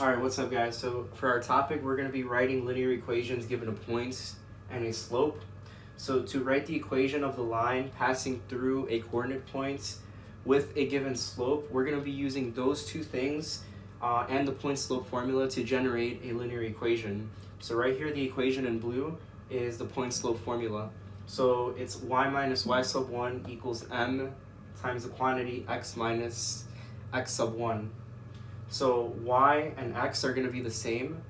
Alright, what's up guys? So for our topic, we're going to be writing linear equations given a point and a slope. So to write the equation of the line passing through a coordinate point with a given slope, we're going to be using those two things uh, and the point slope formula to generate a linear equation. So right here, the equation in blue is the point slope formula. So it's y minus y sub 1 equals m times the quantity x minus x sub 1. So y and x are going to be the same,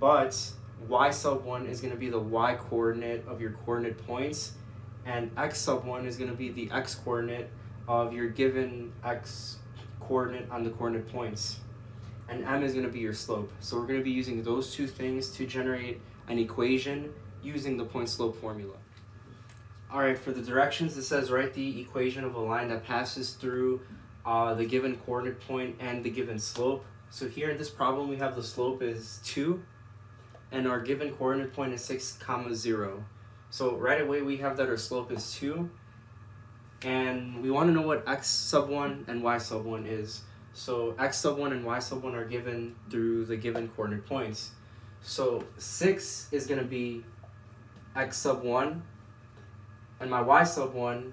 but y sub 1 is going to be the y coordinate of your coordinate points, and x sub 1 is going to be the x coordinate of your given x coordinate on the coordinate points. And m is going to be your slope. So we're going to be using those two things to generate an equation using the point slope formula. Alright, for the directions, it says write the equation of a line that passes through uh, the given coordinate point and the given slope. So here in this problem, we have the slope is 2, and our given coordinate point is 6 comma 0. So right away, we have that our slope is 2, and we want to know what x sub 1 and y sub 1 is. So x sub 1 and y sub 1 are given through the given coordinate points. So 6 is going to be x sub 1, and my y sub 1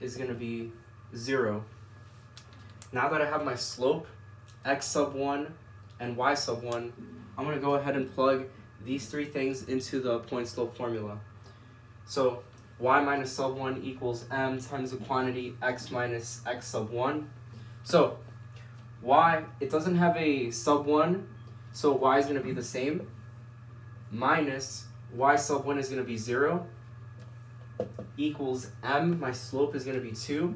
is going to be 0. Now that I have my slope, x sub 1 and y sub 1, I'm going to go ahead and plug these three things into the point slope formula. So y minus sub 1 equals m times the quantity x minus x sub 1. So y, it doesn't have a sub 1, so y is going to be the same, minus y sub 1 is going to be 0, equals m, my slope is going to be 2,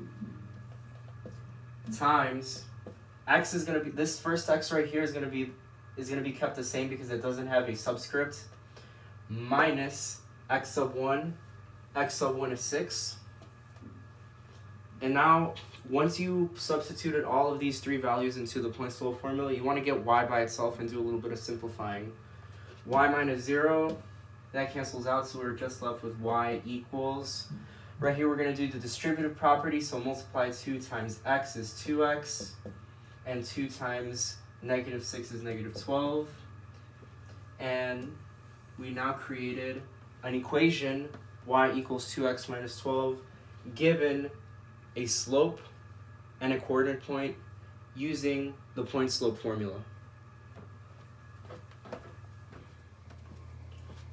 times x is going to be this first x right here is going to be is going to be kept the same because it doesn't have a subscript minus x sub 1 x sub 1 is 6 and now once you substituted all of these three values into the point slope formula you want to get y by itself and do a little bit of simplifying. Y minus 0 that cancels out so we're just left with y equals Right here we're going to do the distributive property, so multiply 2 times x is 2x, and 2 times negative 6 is negative 12. And we now created an equation, y equals 2x minus 12, given a slope and a coordinate point using the point slope formula.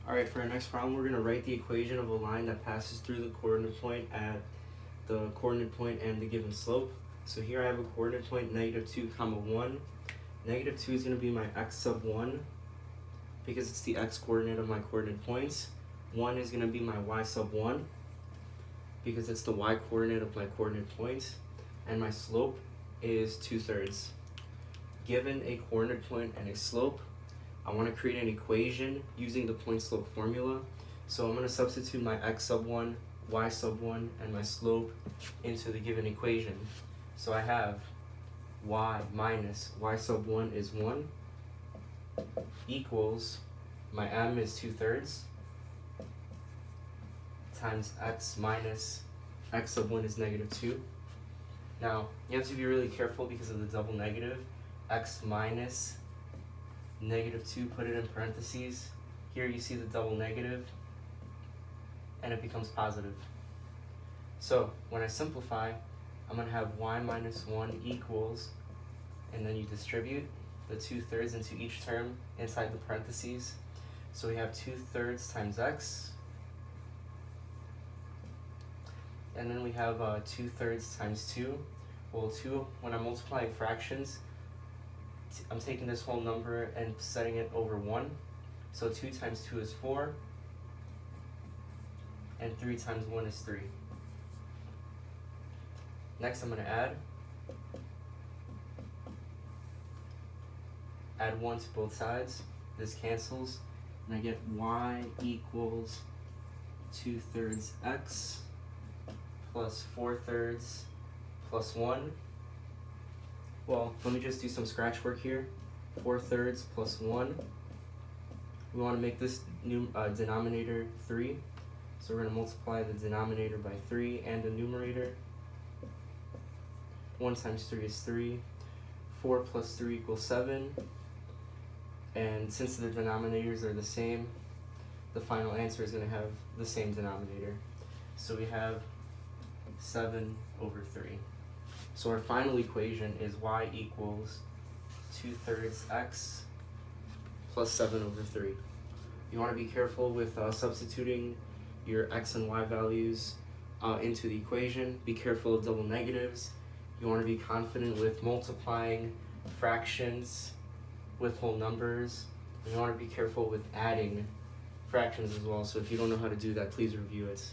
Alright, for our next problem, we're going to write the equation of a line that passes through the coordinate point at the coordinate point and the given slope. So here I have a coordinate point, negative 2 comma 1. Negative 2 is going to be my x sub 1 because it's the x coordinate of my coordinate points. 1 is going to be my y sub 1 because it's the y coordinate of my coordinate points. And my slope is 2 thirds. Given a coordinate point and a slope, I want to create an equation using the point slope formula. So I'm going to substitute my x sub 1, y sub 1, and my slope into the given equation. So I have y minus y sub 1 is 1 equals my m is 2 thirds times x minus x sub 1 is negative 2. Now, you have to be really careful because of the double negative. x minus negative 2, put it in parentheses. Here you see the double negative, and it becomes positive. So when I simplify, I'm going to have y minus 1 equals, and then you distribute the 2 thirds into each term inside the parentheses. So we have 2 thirds times x, and then we have uh, 2 thirds times 2. Well, 2, when I'm multiplying fractions, I'm taking this whole number and setting it over 1. So 2 times 2 is 4. And 3 times 1 is 3. Next I'm going to add. Add 1 to both sides. This cancels. And I get y equals 2 thirds x plus 4 thirds plus 1 well, let me just do some scratch work here. 4 thirds plus 1. We want to make this new uh, denominator 3. So we're going to multiply the denominator by 3 and the numerator. 1 times 3 is 3. 4 plus 3 equals 7. And since the denominators are the same, the final answer is going to have the same denominator. So we have 7 over 3. So our final equation is y equals 2 thirds x plus 7 over 3. You want to be careful with uh, substituting your x and y values uh, into the equation. Be careful of double negatives. You want to be confident with multiplying fractions with whole numbers. And you want to be careful with adding fractions as well. So if you don't know how to do that, please review it.